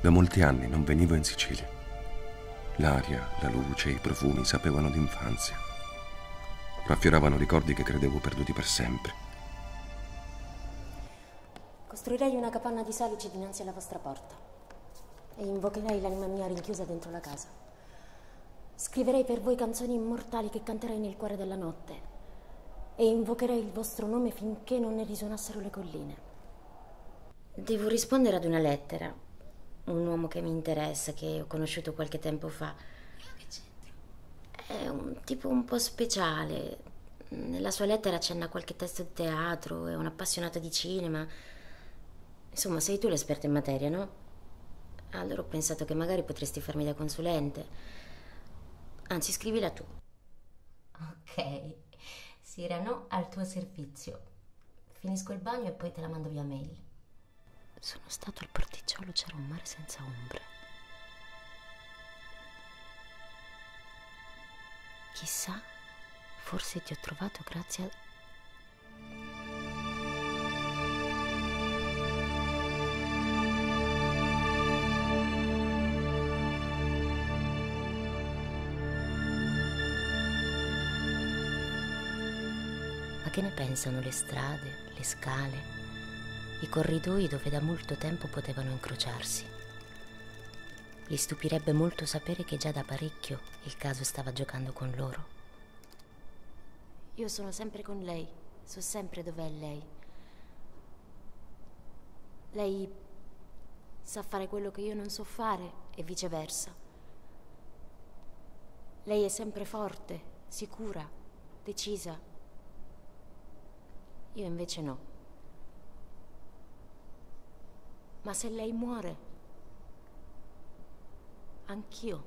Da molti anni non venivo in Sicilia. L'aria, la luce, i profumi sapevano d'infanzia. Raffioravano ricordi che credevo perduti per sempre. Costruirei una capanna di salice dinanzi alla vostra porta e invocherei l'anima mia rinchiusa dentro la casa. Scriverei per voi canzoni immortali che canterei nel cuore della notte e invocherei il vostro nome finché non ne risuonassero le colline. Devo rispondere ad una lettera. Un uomo che mi interessa, che ho conosciuto qualche tempo fa. È un tipo un po' speciale. Nella sua lettera accenna qualche testo di teatro, è un appassionato di cinema. Insomma, sei tu l'esperto in materia, no? Allora ho pensato che magari potresti farmi da consulente. Anzi, scrivila tu. Ok. Sirano al tuo servizio. Finisco il bagno e poi te la mando via mail. Sono stato al porticciolo, c'era un mare senza ombre. Chissà, forse ti ho trovato grazie a... Che ne pensano le strade, le scale, i corridoi dove da molto tempo potevano incrociarsi? Li stupirebbe molto sapere che già da parecchio il caso stava giocando con loro. Io sono sempre con lei, so sempre dov'è lei. Lei sa fare quello che io non so fare e viceversa. Lei è sempre forte, sicura, decisa. Io invece no. Ma se lei muore, anch'io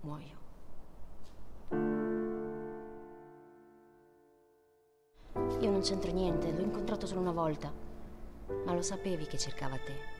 muoio. Io non c'entro niente, l'ho incontrato solo una volta, ma lo sapevi che cercava te.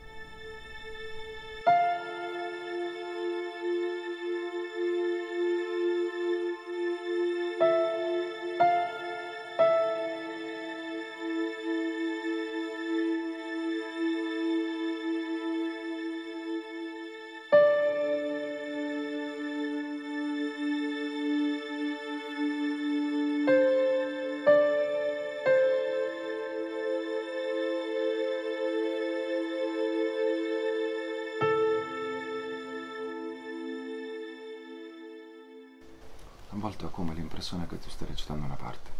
A volte ho come l'impressione che tu stai recitando una parte.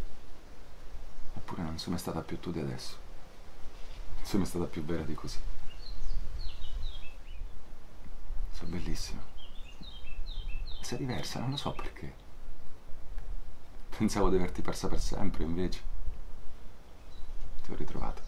Eppure non sei mai stata più tu di adesso. Non sei mai stata più vera di così. Sei bellissima. Sei diversa, non lo so perché. Pensavo di averti persa per sempre, invece. Ti ho ritrovato.